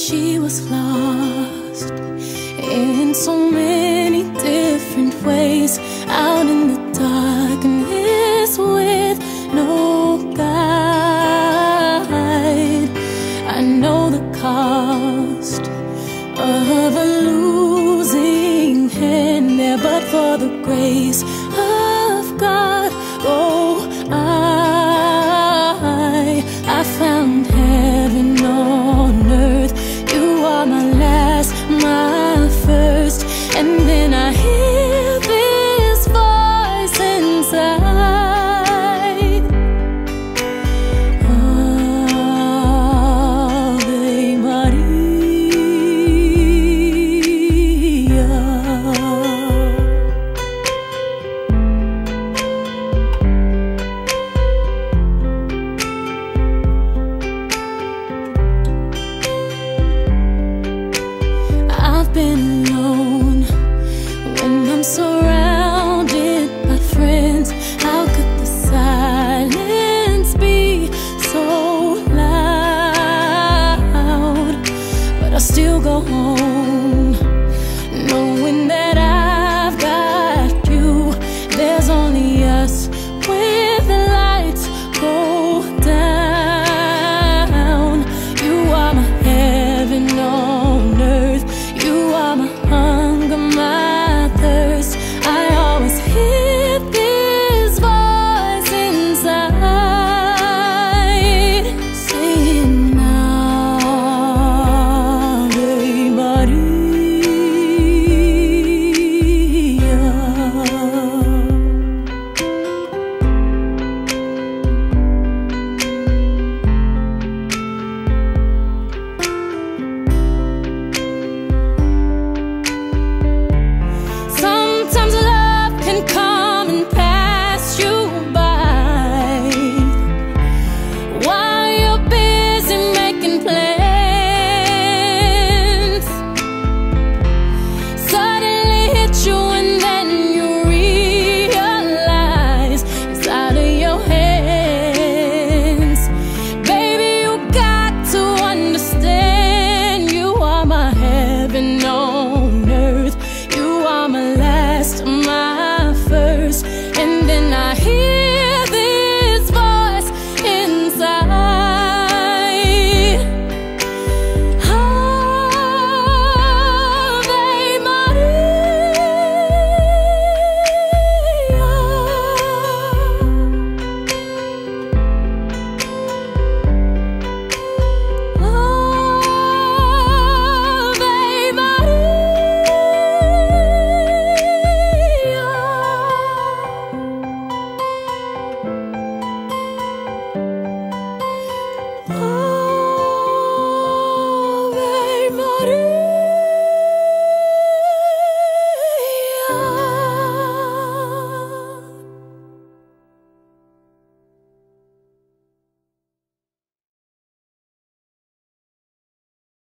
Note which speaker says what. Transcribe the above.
Speaker 1: she was lost in so many different ways out in the darkness with no guide. I know the cost of a losing hand there but for the grace go home.